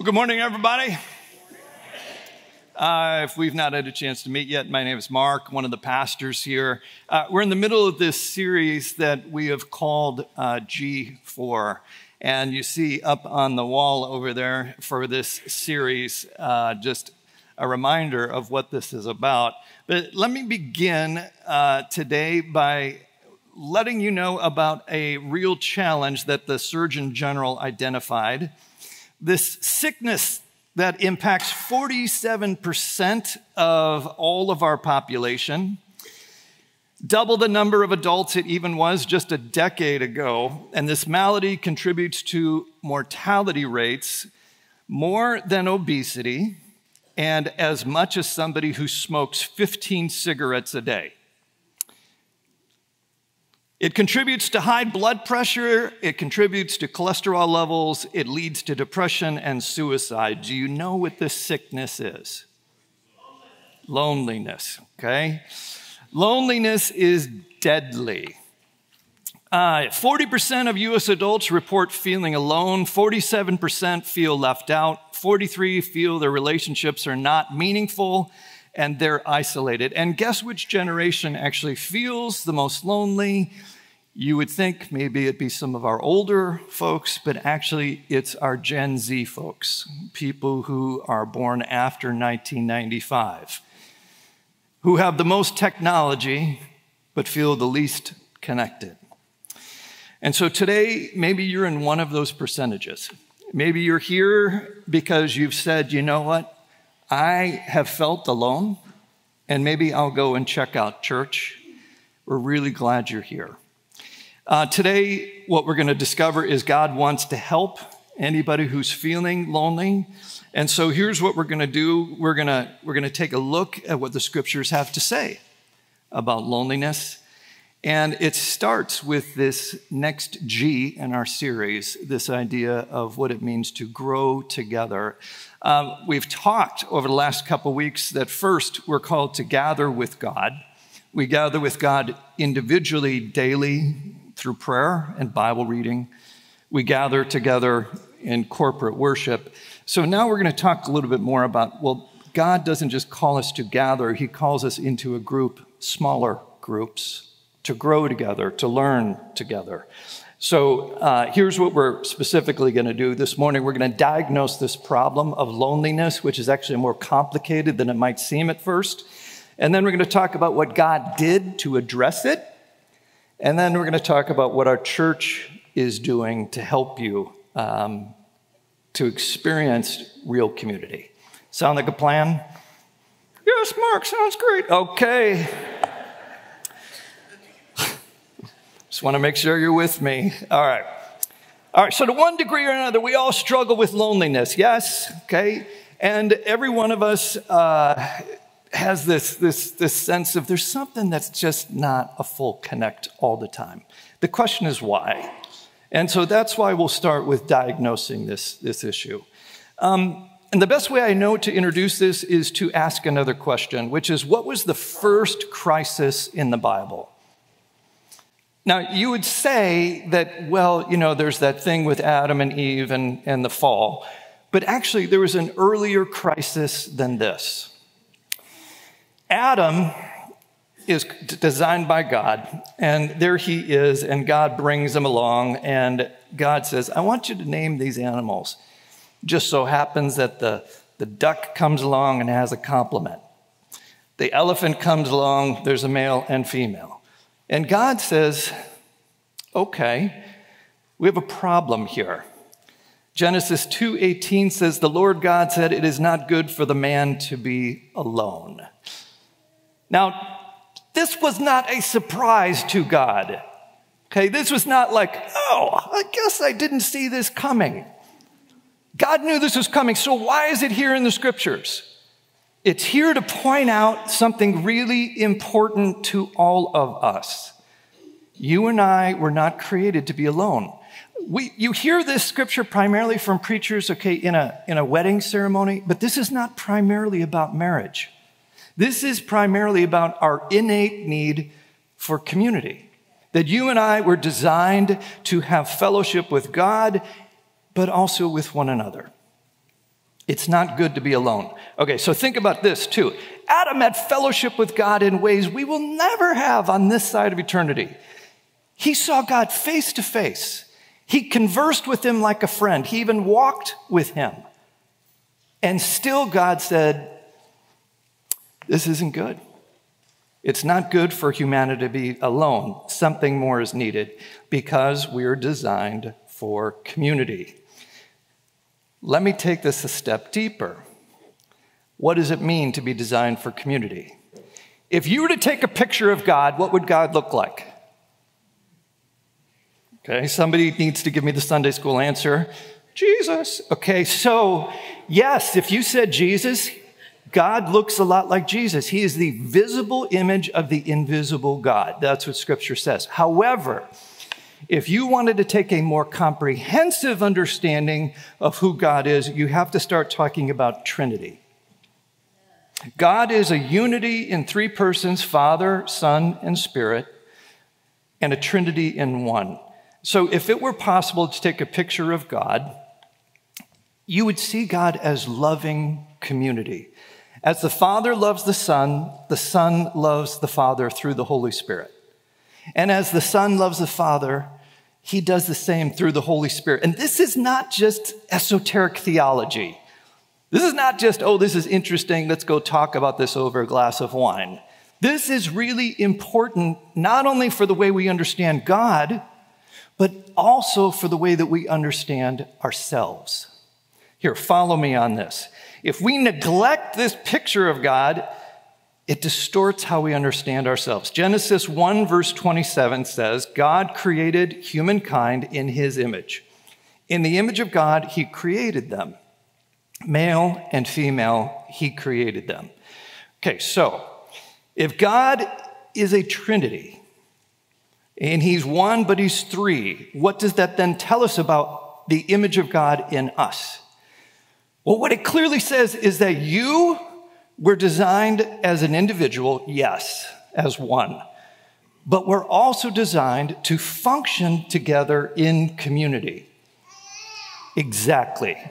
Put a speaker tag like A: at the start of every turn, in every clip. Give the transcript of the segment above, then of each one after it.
A: Well, good morning, everybody. Uh, if we've not had a chance to meet yet, my name is Mark, one of the pastors here. Uh, we're in the middle of this series that we have called uh, G4. And you see up on the wall over there for this series uh, just a reminder of what this is about. But let me begin uh, today by letting you know about a real challenge that the Surgeon General identified this sickness that impacts 47% of all of our population, double the number of adults it even was just a decade ago. And this malady contributes to mortality rates more than obesity and as much as somebody who smokes 15 cigarettes a day. It contributes to high blood pressure, it contributes to cholesterol levels, it leads to depression and suicide. Do you know what this sickness is? Loneliness, okay? Loneliness is deadly. Uh, 40% of US adults report feeling alone, 47% feel left out, 43 feel their relationships are not meaningful, and they're isolated. And guess which generation actually feels the most lonely? You would think maybe it'd be some of our older folks, but actually it's our Gen Z folks, people who are born after 1995, who have the most technology, but feel the least connected. And so today, maybe you're in one of those percentages. Maybe you're here because you've said, you know what? I have felt alone, and maybe I'll go and check out church. We're really glad you're here. Uh, today, what we're going to discover is God wants to help anybody who's feeling lonely. And so here's what we're going to do we're going to, we're going to take a look at what the scriptures have to say about loneliness. And it starts with this next G in our series, this idea of what it means to grow together. Um, we've talked over the last couple weeks that first we're called to gather with God. We gather with God individually daily through prayer and Bible reading. We gather together in corporate worship. So now we're going to talk a little bit more about well, God doesn't just call us to gather, He calls us into a group, smaller groups to grow together, to learn together. So uh, here's what we're specifically going to do this morning. We're going to diagnose this problem of loneliness, which is actually more complicated than it might seem at first. And then we're going to talk about what God did to address it. And then we're going to talk about what our church is doing to help you um, to experience real community. Sound like a plan? Yes, Mark, sounds great. Okay. Just want to make sure you're with me. All right. All right. So, to one degree or another, we all struggle with loneliness. Yes. Okay. And every one of us uh, has this, this, this sense of there's something that's just not a full connect all the time. The question is why. And so that's why we'll start with diagnosing this, this issue. Um, and the best way I know to introduce this is to ask another question, which is what was the first crisis in the Bible? Now, you would say that, well, you know, there's that thing with Adam and Eve and, and the fall, but actually, there was an earlier crisis than this. Adam is designed by God, and there he is, and God brings him along, and God says, I want you to name these animals. Just so happens that the, the duck comes along and has a complement. The elephant comes along, there's a male and female. And God says, okay, we have a problem here. Genesis 2:18 says the Lord God said it is not good for the man to be alone. Now, this was not a surprise to God. Okay, this was not like, oh, I guess I didn't see this coming. God knew this was coming, so why is it here in the scriptures? It's here to point out something really important to all of us. You and I were not created to be alone. We, you hear this scripture primarily from preachers, okay, in a, in a wedding ceremony, but this is not primarily about marriage. This is primarily about our innate need for community. That you and I were designed to have fellowship with God, but also with one another. It's not good to be alone. Okay, so think about this too. Adam had fellowship with God in ways we will never have on this side of eternity. He saw God face to face. He conversed with him like a friend. He even walked with him. And still, God said, This isn't good. It's not good for humanity to be alone. Something more is needed because we're designed for community. Let me take this a step deeper. What does it mean to be designed for community? If you were to take a picture of God, what would God look like? Okay, somebody needs to give me the Sunday school answer. Jesus. Okay, so yes, if you said Jesus, God looks a lot like Jesus. He is the visible image of the invisible God. That's what scripture says. However, if you wanted to take a more comprehensive understanding of who God is, you have to start talking about Trinity. God is a unity in three persons Father, Son, and Spirit, and a Trinity in one. So, if it were possible to take a picture of God, you would see God as loving community. As the Father loves the Son, the Son loves the Father through the Holy Spirit. And as the Son loves the Father, he does the same through the Holy Spirit. And this is not just esoteric theology. This is not just, oh, this is interesting, let's go talk about this over a glass of wine. This is really important, not only for the way we understand God, but also for the way that we understand ourselves. Here, follow me on this. If we neglect this picture of God, it distorts how we understand ourselves. Genesis 1, verse 27 says, God created humankind in his image. In the image of God, he created them. Male and female, he created them. Okay, so if God is a trinity, and he's one, but he's three, what does that then tell us about the image of God in us? Well, what it clearly says is that you we're designed as an individual, yes, as one, but we're also designed to function together in community. Exactly.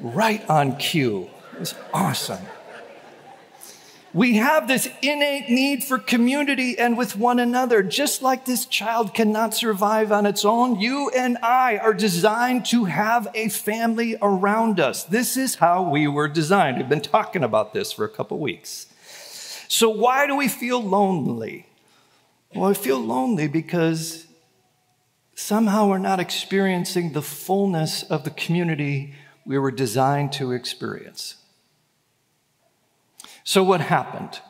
A: right on cue. It's awesome. We have this innate need for community and with one another. Just like this child cannot survive on its own, you and I are designed to have a family around us. This is how we were designed. We've been talking about this for a couple weeks. So, why do we feel lonely? Well, I feel lonely because somehow we're not experiencing the fullness of the community we were designed to experience. So, what happened?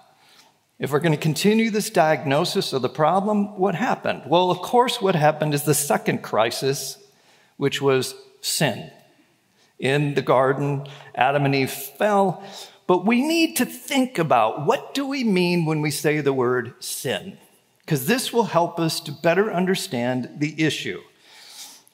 A: If we're going to continue this diagnosis of the problem, what happened? Well, of course, what happened is the second crisis, which was sin. In the garden, Adam and Eve fell, but we need to think about what do we mean when we say the word sin? Because this will help us to better understand the issue.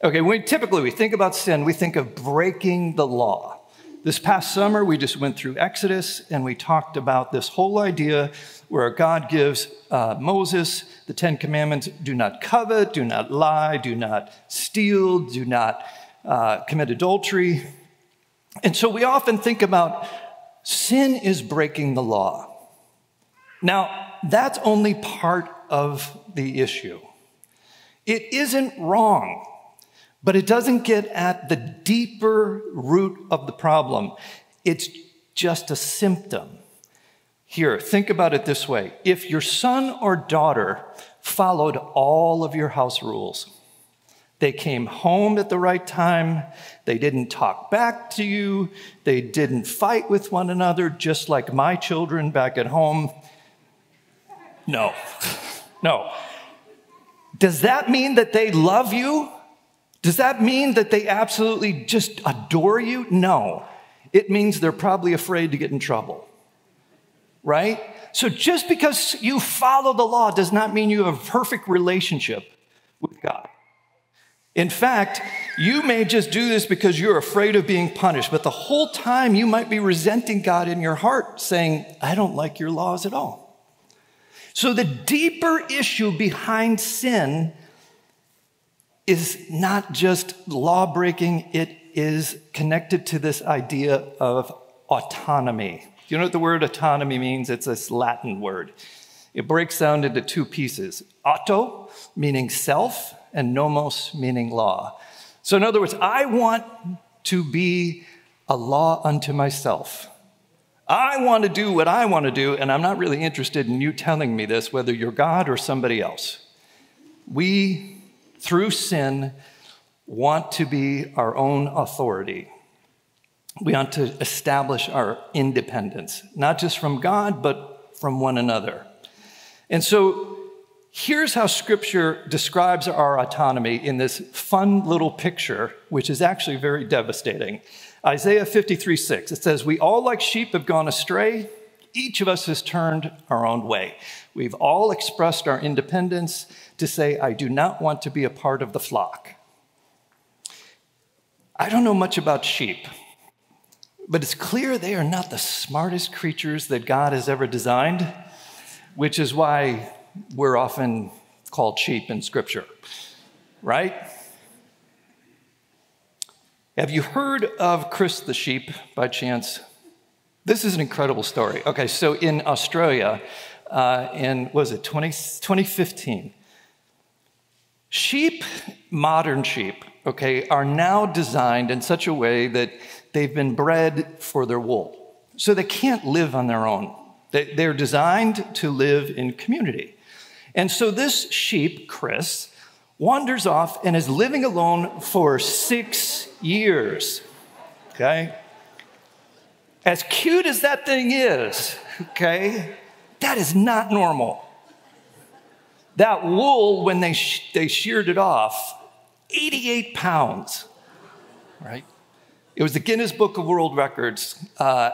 A: Okay, when typically we think about sin, we think of breaking the law. This past summer, we just went through Exodus and we talked about this whole idea where God gives uh, Moses the Ten Commandments do not covet, do not lie, do not steal, do not uh, commit adultery. And so we often think about sin is breaking the law. Now, that's only part of the issue. It isn't wrong but it doesn't get at the deeper root of the problem. It's just a symptom. Here, think about it this way. If your son or daughter followed all of your house rules, they came home at the right time, they didn't talk back to you, they didn't fight with one another, just like my children back at home. No, no. Does that mean that they love you? Does that mean that they absolutely just adore you? No. It means they're probably afraid to get in trouble. Right? So just because you follow the law does not mean you have a perfect relationship with God. In fact, you may just do this because you're afraid of being punished, but the whole time you might be resenting God in your heart, saying, I don't like your laws at all. So the deeper issue behind sin is not just law breaking, it is connected to this idea of autonomy. You know what the word autonomy means? It's this Latin word. It breaks down into two pieces auto, meaning self, and nomos, meaning law. So, in other words, I want to be a law unto myself. I want to do what I want to do, and I'm not really interested in you telling me this, whether you're God or somebody else. We, through sin, want to be our own authority. We want to establish our independence, not just from God, but from one another. And so here's how scripture describes our autonomy in this fun little picture, which is actually very devastating. Isaiah 53 6, it says, We all like sheep have gone astray. Each of us has turned our own way. We've all expressed our independence to say, I do not want to be a part of the flock. I don't know much about sheep, but it's clear they are not the smartest creatures that God has ever designed, which is why we're often called sheep in Scripture, right? Have you heard of Chris the sheep by chance? This is an incredible story. Okay, so in Australia, uh, in was it 20, 2015, sheep, modern sheep, okay, are now designed in such a way that they've been bred for their wool. So they can't live on their own. They're designed to live in community. And so this sheep, Chris, wanders off and is living alone for six years. Okay? As cute as that thing is, okay, that is not normal. That wool, when they, they sheared it off, 88 pounds, right? It was the Guinness Book of World Records. Uh,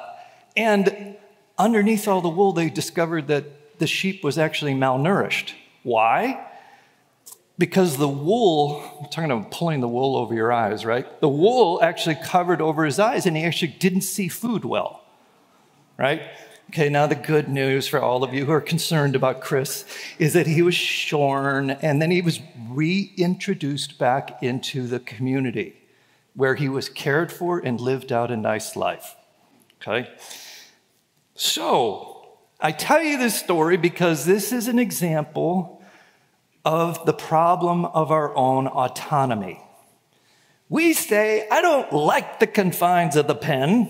A: and underneath all the wool, they discovered that the sheep was actually malnourished. Why? Because the wool, I'm talking about pulling the wool over your eyes, right? The wool actually covered over his eyes and he actually didn't see food well, right? Okay, now the good news for all of you who are concerned about Chris is that he was shorn and then he was reintroduced back into the community where he was cared for and lived out a nice life. Okay? So, I tell you this story because this is an example of the problem of our own autonomy. We say, I don't like the confines of the pen.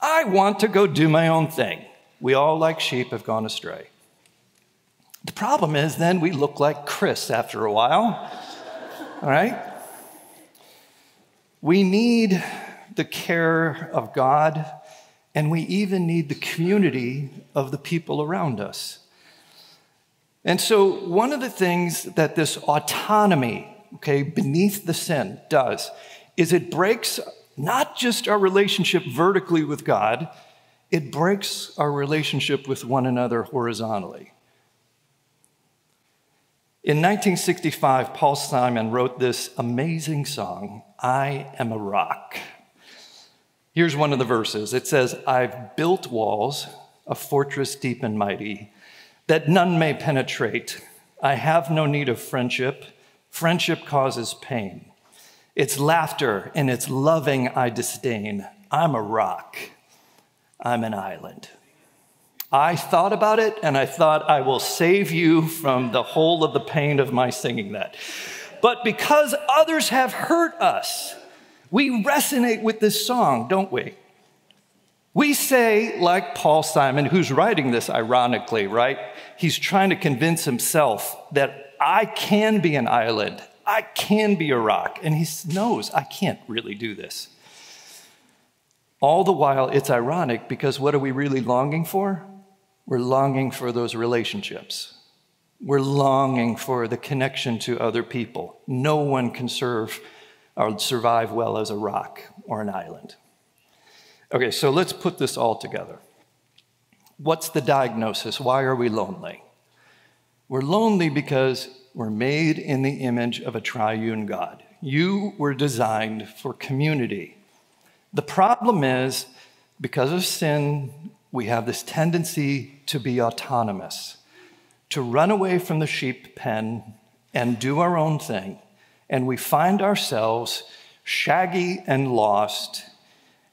A: I want to go do my own thing. We all, like sheep, have gone astray. The problem is, then we look like Chris after a while. All right? We need the care of God, and we even need the community of the people around us. And so, one of the things that this autonomy, okay, beneath the sin does is it breaks not just our relationship vertically with God, it breaks our relationship with one another horizontally. In 1965, Paul Simon wrote this amazing song, I Am a Rock. Here's one of the verses it says, I've built walls, a fortress deep and mighty, that none may penetrate. I have no need of friendship. Friendship causes pain. It's laughter and it's loving I disdain. I'm a rock. I'm an island. I thought about it and I thought, I will save you from the whole of the pain of my singing that. But because others have hurt us, we resonate with this song, don't we? We say, like Paul Simon, who's writing this ironically, right? He's trying to convince himself that I can be an island, I can be a rock. And he knows I can't really do this. All the while, it's ironic because what are we really longing for? We're longing for those relationships. We're longing for the connection to other people. No one can serve or survive well as a rock or an island. Okay, so let's put this all together. What's the diagnosis? Why are we lonely? We're lonely because we're made in the image of a triune God. You were designed for community. The problem is, because of sin, we have this tendency to be autonomous, to run away from the sheep pen and do our own thing, and we find ourselves shaggy and lost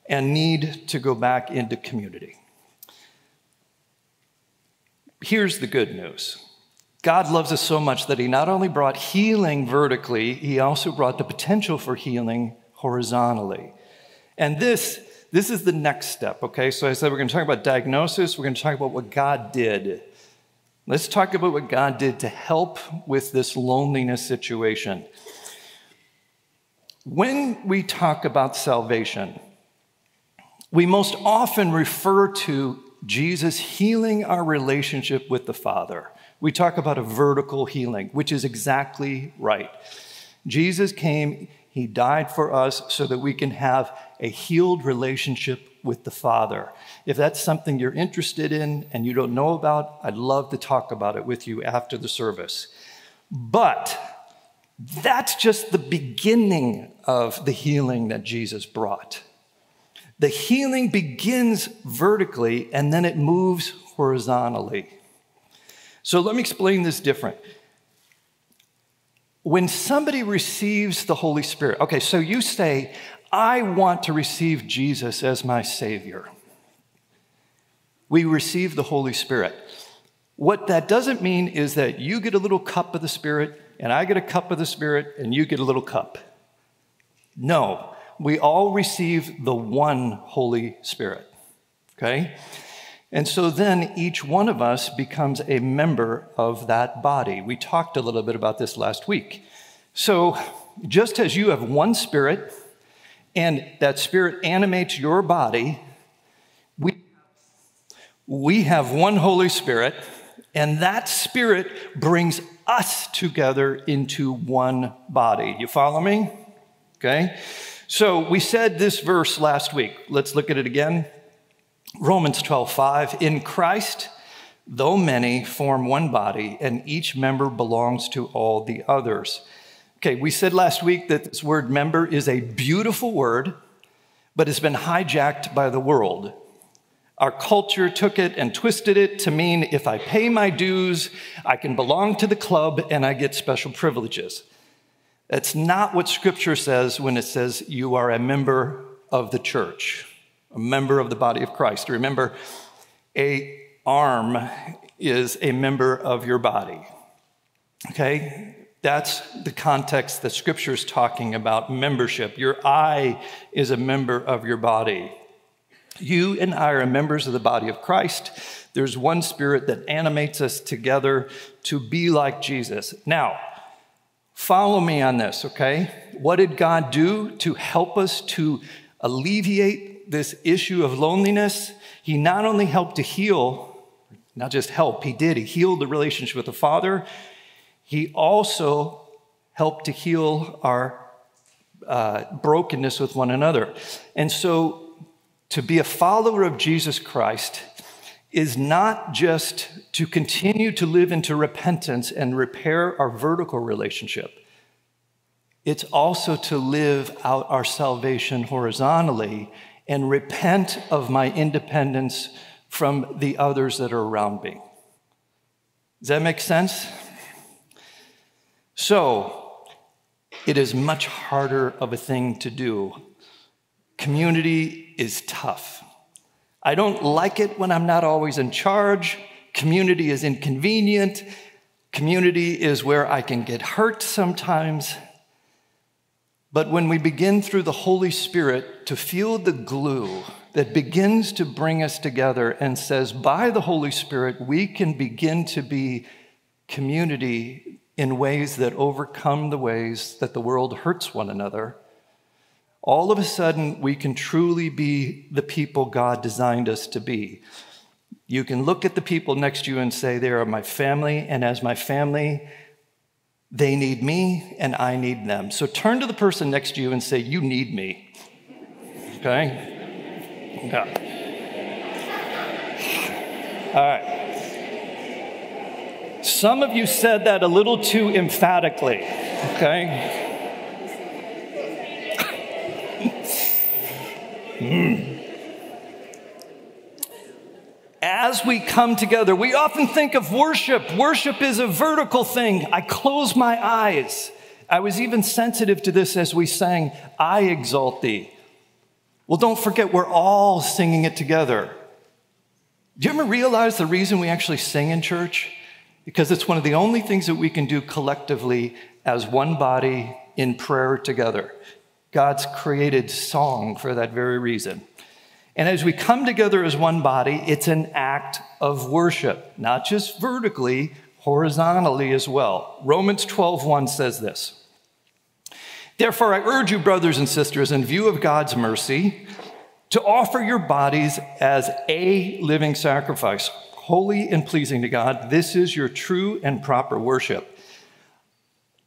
A: and need to go back into community. Here's the good news God loves us so much that He not only brought healing vertically, He also brought the potential for healing horizontally. And this, this is the next step, okay? So I said we're going to talk about diagnosis, we're going to talk about what God did. Let's talk about what God did to help with this loneliness situation. When we talk about salvation, we most often refer to Jesus healing our relationship with the Father. We talk about a vertical healing, which is exactly right. Jesus came, He died for us so that we can have a healed relationship with the Father. If that's something you're interested in and you don't know about, I'd love to talk about it with you after the service. But that's just the beginning of the healing that Jesus brought. The healing begins vertically and then it moves horizontally. So let me explain this different. When somebody receives the Holy Spirit, okay, so you say, I want to receive Jesus as my Savior. We receive the Holy Spirit. What that doesn't mean is that you get a little cup of the Spirit, and I get a cup of the Spirit, and you get a little cup. No, we all receive the one Holy Spirit. Okay? And so then each one of us becomes a member of that body. We talked a little bit about this last week. So just as you have one spirit, and that spirit animates your body, we, we have one Holy Spirit, and that spirit brings us together into one body. You follow me? Okay? So we said this verse last week. Let's look at it again. Romans 12, 5. In Christ, though many form one body, and each member belongs to all the others. Okay, we said last week that this word member is a beautiful word, but it's been hijacked by the world. Our culture took it and twisted it to mean if I pay my dues, I can belong to the club and I get special privileges. That's not what Scripture says when it says you are a member of the church, a member of the body of Christ. Remember, a arm is a member of your body. Okay? That's the context that Scripture is talking about membership. Your eye is a member of your body. You and I are members of the body of Christ. There's one spirit that animates us together to be like Jesus. Now, Follow me on this, okay? What did God do to help us to alleviate this issue of loneliness? He not only helped to heal, not just help, He did. He healed the relationship with the Father. He also helped to heal our uh, brokenness with one another. And so, to be a follower of Jesus Christ is not just to continue to live into repentance and repair our vertical relationship. It's also to live out our salvation horizontally and repent of my independence from the others that are around me. Does that make sense? So, it is much harder of a thing to do. Community is tough. I don't like it when I'm not always in charge. Community is inconvenient. Community is where I can get hurt sometimes. But when we begin through the Holy Spirit to feel the glue that begins to bring us together and says, by the Holy Spirit, we can begin to be community in ways that overcome the ways that the world hurts one another all of a sudden we can truly be the people God designed us to be. You can look at the people next to you and say, They are my family, and as my family, they need me and I need them. So turn to the person next to you and say, You need me. Okay? Yeah. All right. Some of you said that a little too emphatically, okay? Hmm. As we come together, we often think of worship. Worship is a vertical thing. I close my eyes. I was even sensitive to this as we sang, I exalt thee. Well, don't forget, we're all singing it together. Do you ever realize the reason we actually sing in church? Because it's one of the only things that we can do collectively as one body in prayer together. God's created song for that very reason. And as we come together as one body, it's an act of worship, not just vertically, horizontally as well. Romans 12:1 says this. Therefore, I urge you, brothers and sisters, in view of God's mercy, to offer your bodies as a living sacrifice, holy and pleasing to God. This is your true and proper worship.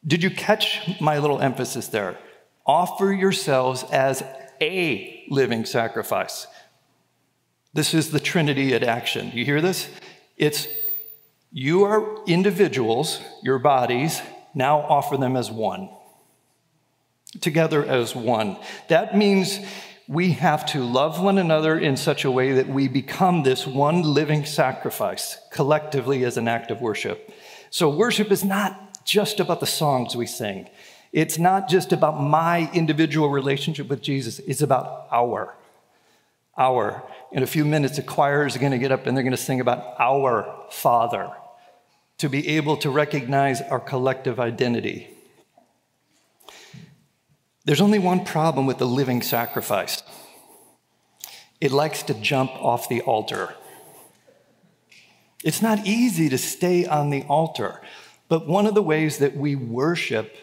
A: Did you catch my little emphasis there? Offer yourselves as a living sacrifice. This is the Trinity at action. Do You hear this? It's you are individuals, your bodies, now offer them as one. Together as one. That means we have to love one another in such a way that we become this one living sacrifice collectively as an act of worship. So, worship is not just about the songs we sing, it's not just about my individual relationship with Jesus, it's about our. Our in a few minutes, the choir is going to get up and they're going to sing about our Father to be able to recognize our collective identity. There's only one problem with the living sacrifice it likes to jump off the altar. It's not easy to stay on the altar, but one of the ways that we worship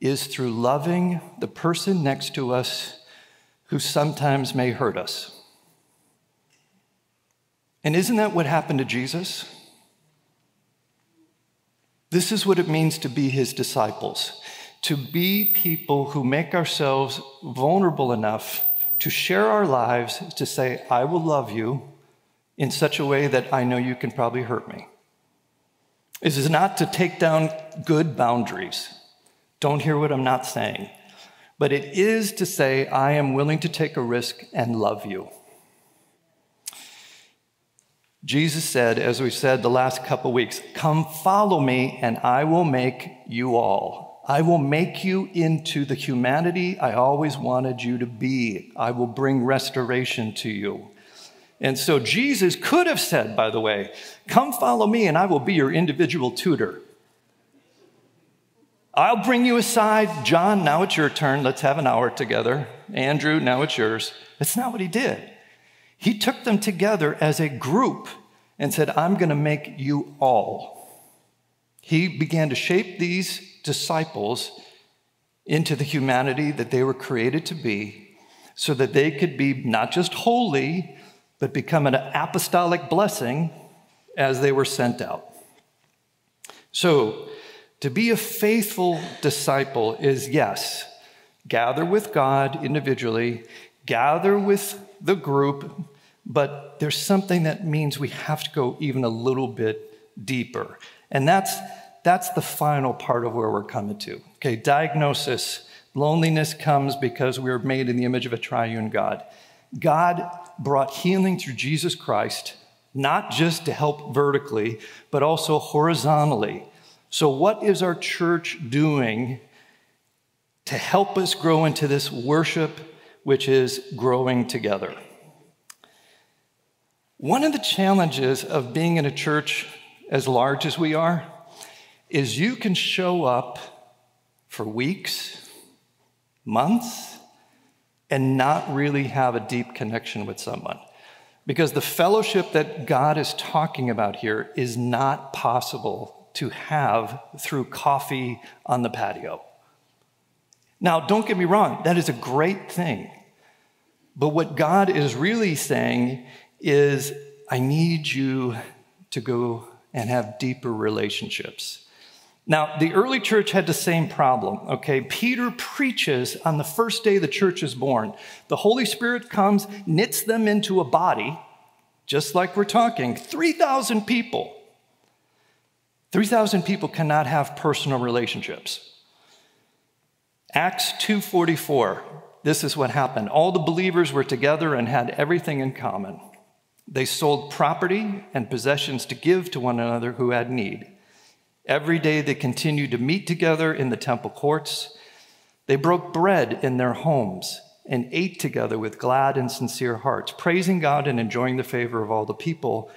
A: is through loving the person next to us who sometimes may hurt us. And isn't that what happened to Jesus? This is what it means to be his disciples, to be people who make ourselves vulnerable enough to share our lives, to say, I will love you in such a way that I know you can probably hurt me. This is not to take down good boundaries. Don't hear what I'm not saying. But it is to say, I am willing to take a risk and love you. Jesus said, as we said the last couple weeks, Come follow me, and I will make you all. I will make you into the humanity I always wanted you to be. I will bring restoration to you. And so Jesus could have said, by the way, Come follow me, and I will be your individual tutor. I'll bring you aside. John, now it's your turn. Let's have an hour together. Andrew, now it's yours. That's not what he did. He took them together as a group and said, I'm going to make you all. He began to shape these disciples into the humanity that they were created to be so that they could be not just holy, but become an apostolic blessing as they were sent out. So, to be a faithful disciple is yes, gather with God individually, gather with the group, but there's something that means we have to go even a little bit deeper. And that's, that's the final part of where we're coming to. Okay, diagnosis. Loneliness comes because we are made in the image of a triune God. God brought healing through Jesus Christ, not just to help vertically, but also horizontally. So, what is our church doing to help us grow into this worship, which is growing together? One of the challenges of being in a church as large as we are is you can show up for weeks, months, and not really have a deep connection with someone. Because the fellowship that God is talking about here is not possible to have through coffee on the patio. Now, don't get me wrong, that is a great thing. But what God is really saying is I need you to go and have deeper relationships. Now, the early church had the same problem, okay? Peter preaches on the first day the church is born. The Holy Spirit comes, knits them into a body, just like we're talking 3,000 people. 3,000 people cannot have personal relationships. Acts 2:44 This is what happened. All the believers were together and had everything in common. They sold property and possessions to give to one another who had need. Every day they continued to meet together in the temple courts. They broke bread in their homes and ate together with glad and sincere hearts, praising God and enjoying the favor of all the people.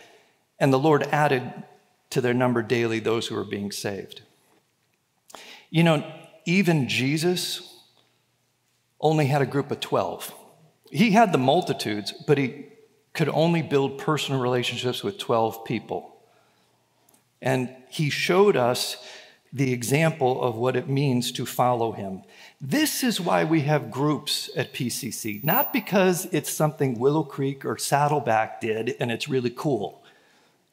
A: And the Lord added to their number daily those who were being saved. You know, even Jesus only had a group of 12. He had the multitudes, but he could only build personal relationships with 12 people. And he showed us the example of what it means to follow him. This is why we have groups at PCC, not because it's something Willow Creek or Saddleback did and it's really cool.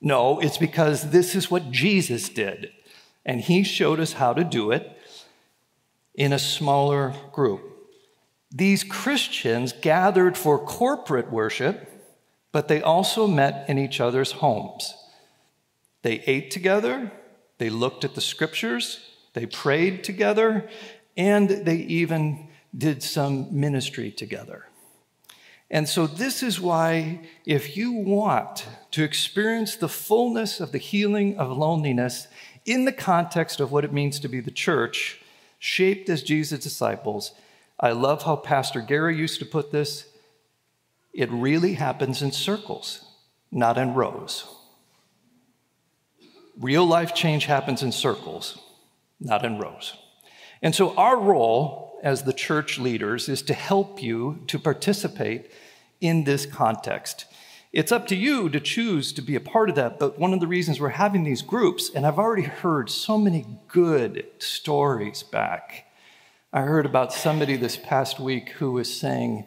A: No, it's because this is what Jesus did. And he showed us how to do it in a smaller group. These Christians gathered for corporate worship, but they also met in each other's homes. They ate together, they looked at the scriptures, they prayed together, and they even did some ministry together. And so, this is why, if you want to experience the fullness of the healing of loneliness in the context of what it means to be the church, shaped as Jesus' disciples, I love how Pastor Gary used to put this it really happens in circles, not in rows. Real life change happens in circles, not in rows. And so, our role as the church leaders is to help you to participate in this context. It's up to you to choose to be a part of that, but one of the reasons we're having these groups, and I've already heard so many good stories back. I heard about somebody this past week who was saying,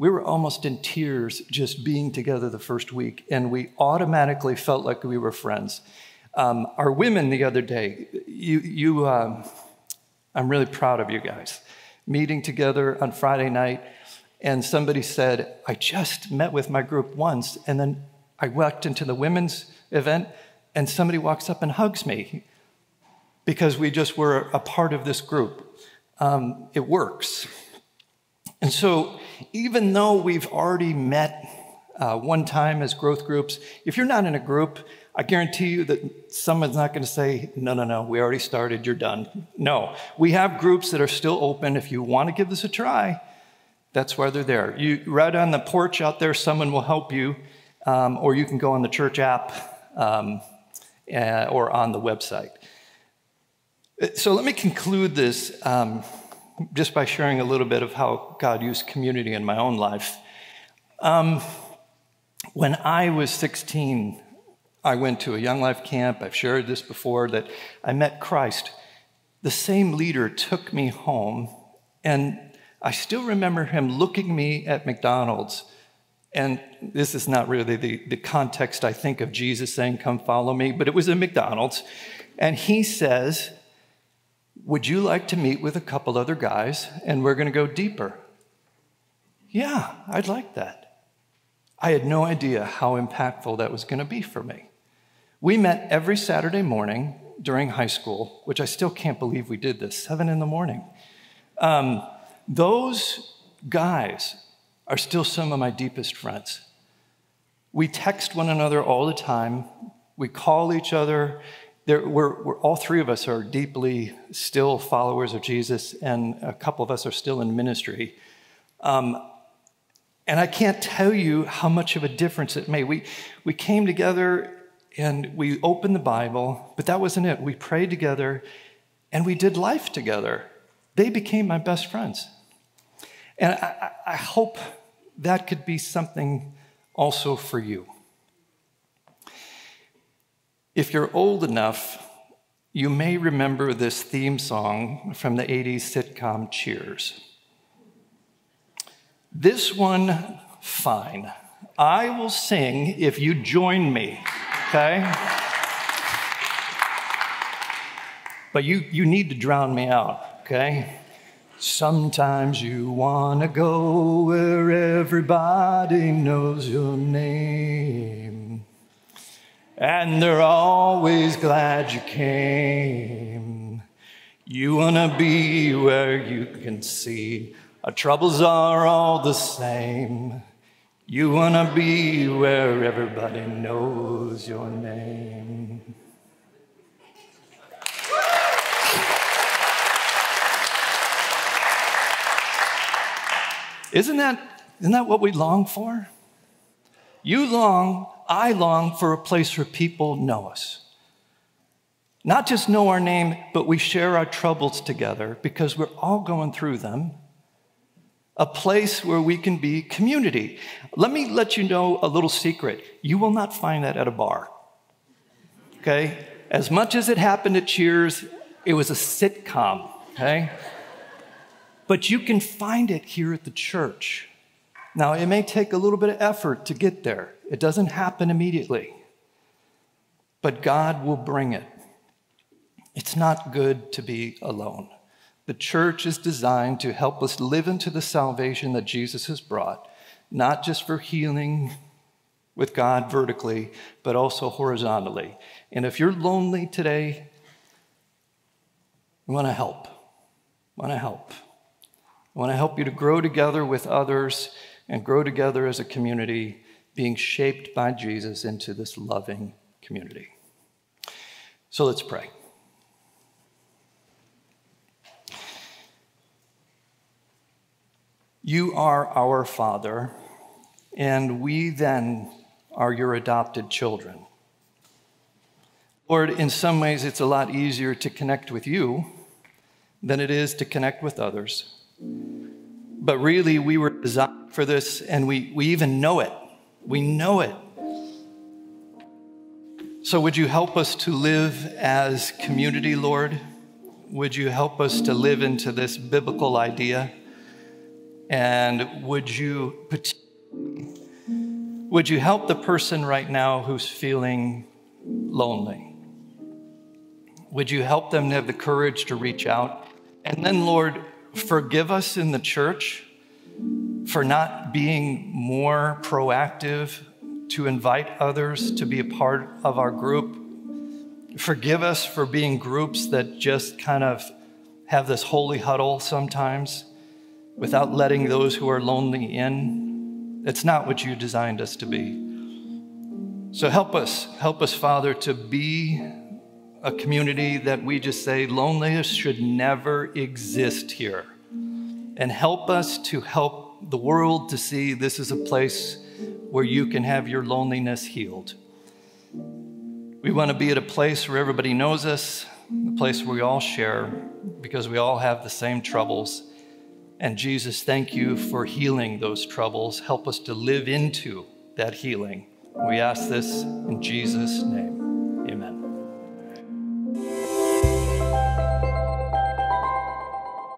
A: we were almost in tears just being together the first week, and we automatically felt like we were friends. Um, our women the other day, you, you um, I'm really proud of you guys. Meeting together on Friday night, and somebody said, I just met with my group once, and then I walked into the women's event, and somebody walks up and hugs me because we just were a part of this group. Um, it works. And so, even though we've already met uh, one time as growth groups, if you're not in a group, I guarantee you that someone's not going to say, no, no, no, we already started, you're done. No, we have groups that are still open. If you want to give this a try, that's why they're there. You right on the porch out there, someone will help you, um, or you can go on the church app um, uh, or on the website. So let me conclude this um, just by sharing a little bit of how God used community in my own life. Um, when I was 16, I went to a Young Life camp. I've shared this before that I met Christ. The same leader took me home, and I still remember him looking me at McDonald's. And this is not really the, the context I think of Jesus saying, Come follow me, but it was in McDonald's. And he says, Would you like to meet with a couple other guys and we're going to go deeper? Yeah, I'd like that. I had no idea how impactful that was going to be for me. We met every Saturday morning during high school, which I still can't believe we did this, seven in the morning. Um, those guys are still some of my deepest friends. We text one another all the time. We call each other. There, we're, we're, all three of us are deeply still followers of Jesus, and a couple of us are still in ministry. Um, and I can't tell you how much of a difference it made. We, we came together and we opened the Bible, but that wasn't it. We prayed together and we did life together. They became my best friends. And I, I hope that could be something also for you. If you're old enough, you may remember this theme song from the 80s sitcom Cheers. This one, fine. I will sing if you join me okay? But you, you need to drown me out, okay? Sometimes you want to go where everybody knows your name and they're always glad you came. You wanna be where you can see our troubles are all the same. You wanna be where everybody knows your name. Isn't that, isn't that what we long for? You long I long for a place where people know us. Not just know our name, but we share our troubles together because we're all going through them. A place where we can be community. Let me let you know a little secret. You will not find that at a bar. Okay? As much as it happened at Cheers, it was a sitcom. Okay? But you can find it here at the church. Now, it may take a little bit of effort to get there, it doesn't happen immediately. But God will bring it. It's not good to be alone. The church is designed to help us live into the salvation that Jesus has brought, not just for healing with God vertically, but also horizontally. And if you're lonely today, we want to help. I want to help. I want to help you to grow together with others and grow together as a community, being shaped by Jesus into this loving community. So let's pray. You are our Father, and we then are your adopted children. Lord, in some ways, it's a lot easier to connect with you than it is to connect with others. But really, we were designed for this, and we, we even know it. We know it. So, would you help us to live as community, Lord? Would you help us to live into this biblical idea? And would you, would you help the person right now who's feeling lonely? Would you help them to have the courage to reach out? And then, Lord, forgive us in the church for not being more proactive to invite others to be a part of our group. Forgive us for being groups that just kind of have this holy huddle sometimes without letting those who are lonely in. It's not what you designed us to be. So help us, help us, Father, to be a community that we just say loneliness should never exist here. And help us to help the world to see this is a place where you can have your loneliness healed. We want to be at a place where everybody knows us, a place where we all share because we all have the same troubles. And Jesus, thank you for healing those troubles. Help us to live into that healing. We ask this in Jesus' name. Amen.